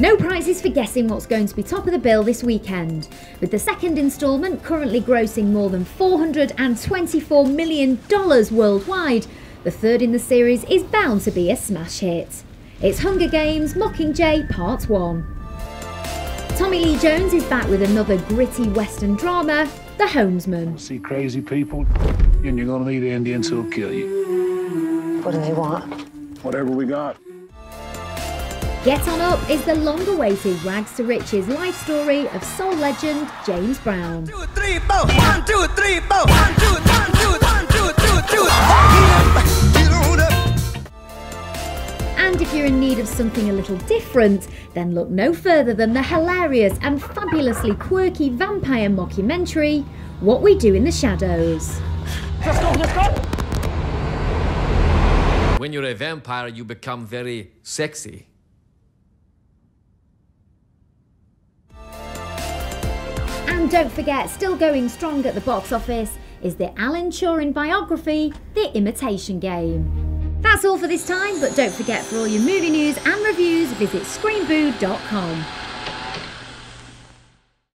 No prizes for guessing what's going to be top of the bill this weekend, with the second instalment currently grossing more than $424 million worldwide. The third in the series is bound to be a smash hit. It's Hunger Games Mockingjay Part 1. Tommy Lee Jones is back with another gritty Western drama, The Homesman. See crazy people, and you're gonna meet Indians who'll kill you. What do they want? Whatever we got. Get On Up is the long awaited rags to riches life story of soul legend James Brown. Two, three, four. One, two, three, four. One, two, one, two, one, two, two, two. Get on up. And if you're in need of something a little different, then look no further than the hilarious and fabulously quirky vampire mockumentary, What We Do in the Shadows. When you're a vampire, you become very sexy. And don't forget, still going strong at the box office is the Alan Turing biography, The Imitation Game. That's all for this time, but don't forget for all your movie news and reviews, visit screenboo.com.